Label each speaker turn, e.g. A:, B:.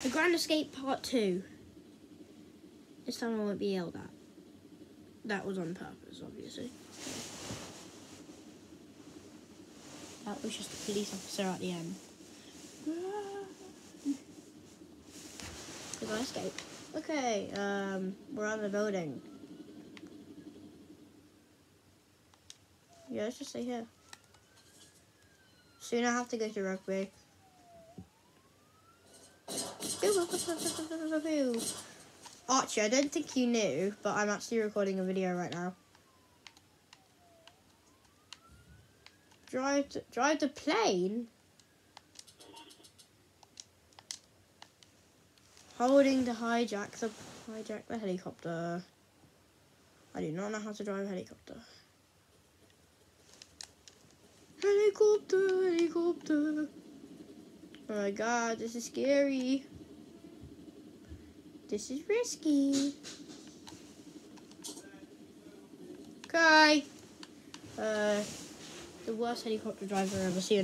A: The Grand Escape Part 2. This time I won't be yelled at. That was on purpose, obviously. That was just a police officer at the end. The Grand Escape. Okay, um, we're on the building. Yeah, let's just stay here. Soon I have to go to rugby. Archie, I don't think you knew, but I'm actually recording a video right now. Drive to, drive the plane? Holding to hijack the hijack the helicopter. I do not know how to drive a helicopter. Helicopter, helicopter. Oh my god, this is scary. This is risky. Okay. Uh, the worst helicopter driver I've ever seen.